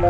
网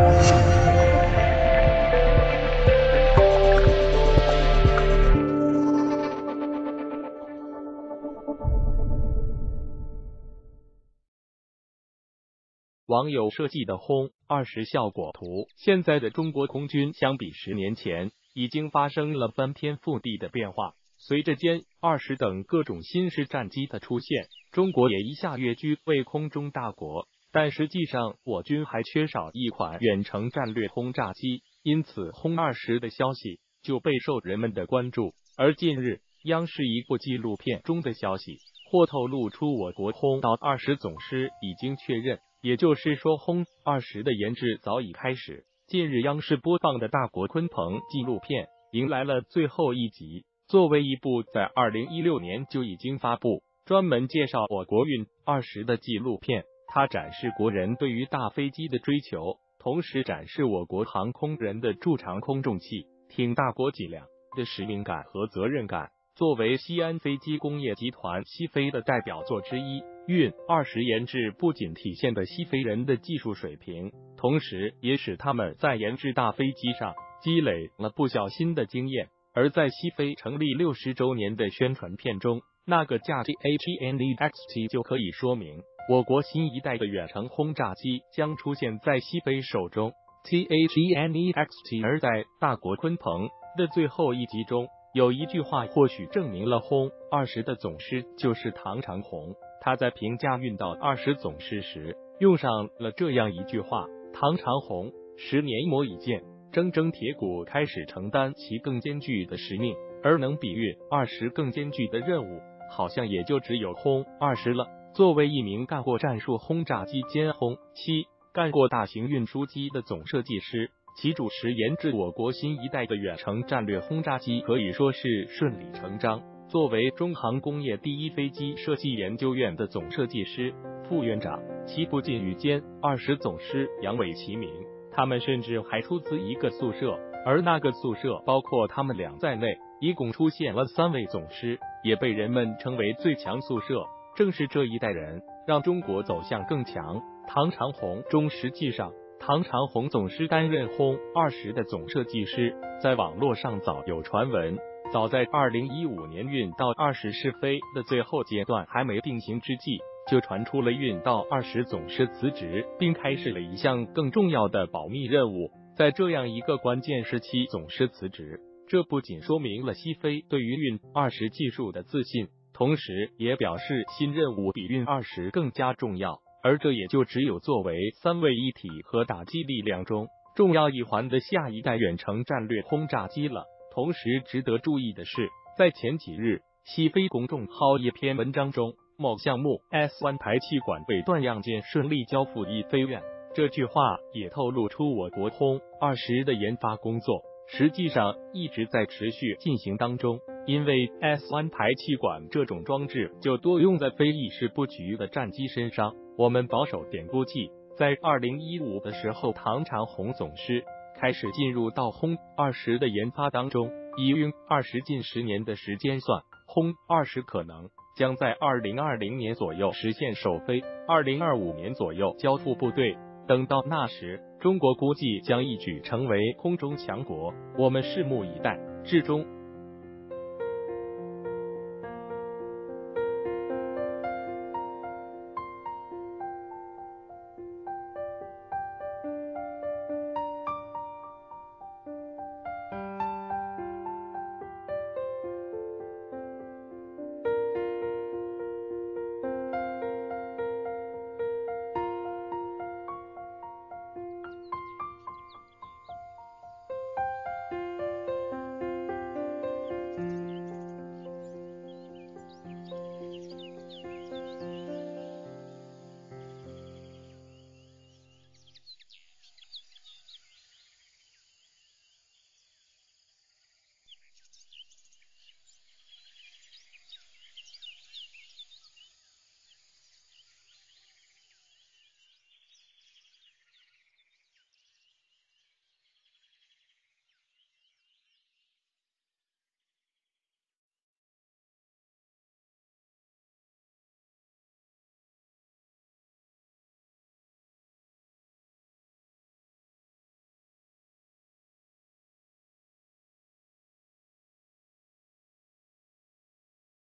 友设计的轰二十效果图，现在的中国空军相比十年前，已经发生了翻天覆地的变化。随着歼二十等各种新式战机的出现，中国也一下跃居为空中大国。但实际上，我军还缺少一款远程战略轰炸机，因此轰二十的消息就备受人们的关注。而近日，央视一部纪录片中的消息或透露出，我国轰到二十总师已经确认。也就是说，轰二十的研制早已开始。近日，央视播放的大国鲲鹏纪录片迎来了最后一集。作为一部在二零一六年就已经发布、专门介绍我国运二十的纪录片，它展示国人对于大飞机的追求，同时展示我国航空人的筑长空重器、挺大国脊梁的使命感和责任感。作为西安飞机工业集团西飞的代表作之一。运二十研制不仅体现了西飞人的技术水平，同时也使他们在研制大飞机上积累了不小新的经验。而在西飞成立六十周年的宣传片中，那个架 T H N E X T 就可以说明，我国新一代的远程轰炸机将出现在西北手中。T H N E X T 而在大国鲲鹏的最后一集中，有一句话或许证明了轰二十的总师就是唐长红。他在评价运到二十总师时，用上了这样一句话：“唐长红十年磨一剑，铮铮铁骨开始承担其更艰巨的使命，而能比运二十更艰巨的任务，好像也就只有轰二十了。”作为一名干过战术轰炸机歼轰七、干过大型运输机的总设计师，其主持研制我国新一代的远程战略轰炸机，可以说是顺理成章。作为中航工业第一飞机设计研究院的总设计师、副院长，其不仅与歼二十总师杨伟齐名，他们甚至还出自一个宿舍，而那个宿舍包括他们俩在内，一共出现了三位总师，也被人们称为最强宿舍。正是这一代人，让中国走向更强。唐长红中，实际上唐长红总师担任轰二十的总设计师，在网络上早有传闻。早在二零一五年运到二十试飞的最后阶段还没定型之际，就传出了运到二十总师辞职，并开始了一项更重要的保密任务。在这样一个关键时期，总师辞职，这不仅说明了西飞对于运二十技术的自信，同时也表示新任务比运二十更加重要。而这也就只有作为三位一体和打击力量中重要一环的下一代远程战略轰炸机了。同时值得注意的是，在前几日西飞公众号一篇文章中，某项目 S1 排气管尾段样件顺利交付一飞院，这句话也透露出我国轰二十的研发工作实际上一直在持续进行当中。因为 S1 排气管这种装置就多用在非意识布局的战机身上。我们保守点估计，在二零一五的时候，唐长红总师。开始进入到轰二十的研发当中，以运二十近十年的时间算，轰二十可能将在二零二零年左右实现首飞，二零二五年左右交付部队。等到那时，中国估计将一举成为空中强国，我们拭目以待。至终。